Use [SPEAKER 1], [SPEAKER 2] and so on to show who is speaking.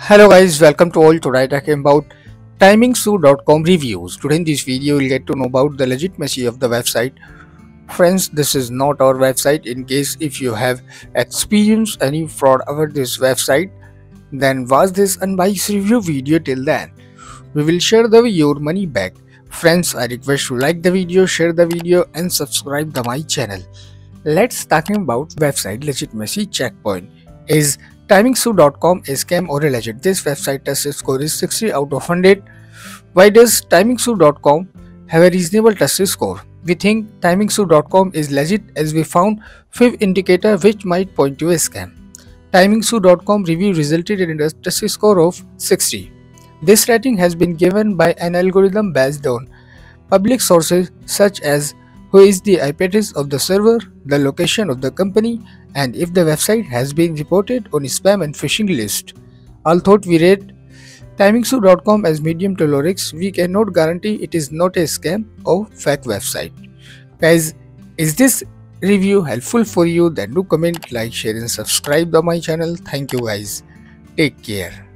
[SPEAKER 1] Hello guys, welcome to all. Today talking about timingsu.com reviews. Today in this video you'll get to know about the legitimacy of the website. Friends, this is not our website. In case if you have experienced any fraud over this website, then watch this unbiased review video till then. We will share the your money back. Friends, I request to like the video, share the video and subscribe to my channel. Let's talking about website legitimacy checkpoint. Is timingsu.com a scam or a legit? This website test score is 60 out of 100. Why does timingsu.com have a reasonable test score? We think timingsu.com is legit as we found 5 indicator which might point to a scam. Timingsu.com review resulted in a test score of 60. This rating has been given by an algorithm based on public sources such as WHOIS the IP address of the server, the location of the company, and if the website has been reported on spam and phishing list. Although we rate timingsu.com as medium to low risk, we cannot guarantee it is not a scam or fake website. Guys, is this review helpful for you? Then do comment, like, share and subscribe to my channel. Thank you guys. Take care.